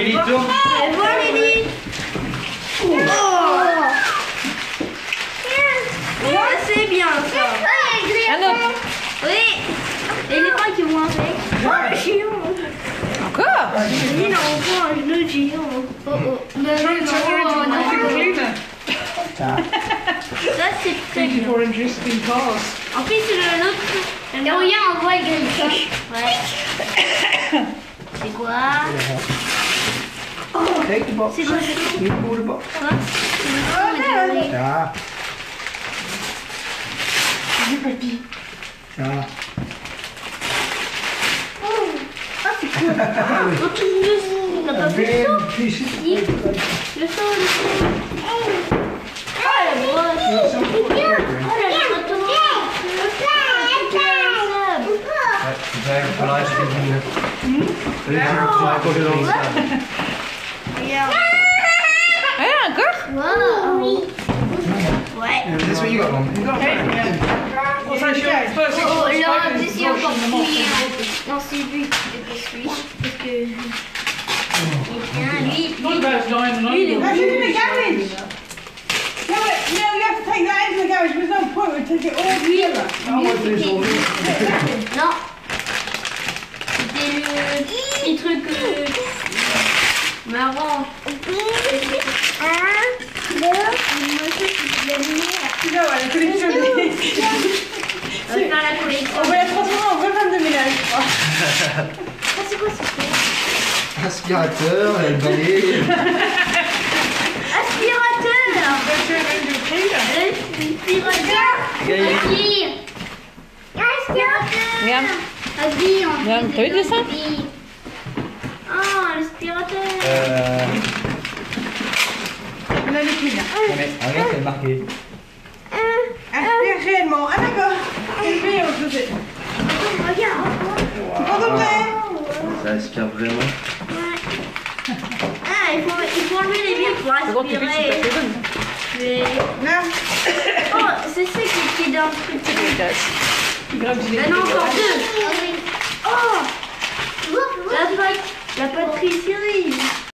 Lily, tourne. Voilà Lily. Oh. Ça, c'est bien ça. Un autre. Oui. Et les pas qui vont avec. Oh le géant. Encore Lily, il a encore un genou géant. Oh oh. Mais cleaner. Ça c'est très bien. En plus, le l'autre. Et regarde, on voit. Ouais. C'est quoi? Kijk de box. Niet voor de box. Ja. Ja. Wij een beetje de kinderen. Er is een vanuit de kinderen. Well, thank you. First six Oh, months, là, five en plus, minutes, il y a encore washing them off. plus. Non, c'est lui qui. Parce que. Il vient, lui. Not about dying and Lui, il est over. That's in the garage. No, you have to take that into the garage. There's no point. We take it all together. Non. C'était le petit truc euh, marrant. Tu vois, la collection. des- On va faire la collection. On va la transformer en vrai femme de ménage. je crois. Ah, c'est quoi ce truc Aspirateur, le balai. Aspirateur. Aspirateur Aspirateur Regarde. Regarde, t'as vu le dessin. Ah, l'aspirateur Euh. On a. Non mais regarde, c'est marqué. Aspire réellement. Ah d'accord. Regarde Pas de vrai. Ça aspire vraiment. Ah, il faut, il faut enlever les billes pour aspirer. Mais- Non. Oh, c'est ça qui, qui est dans le truc. Dégueulasse. Encore deux.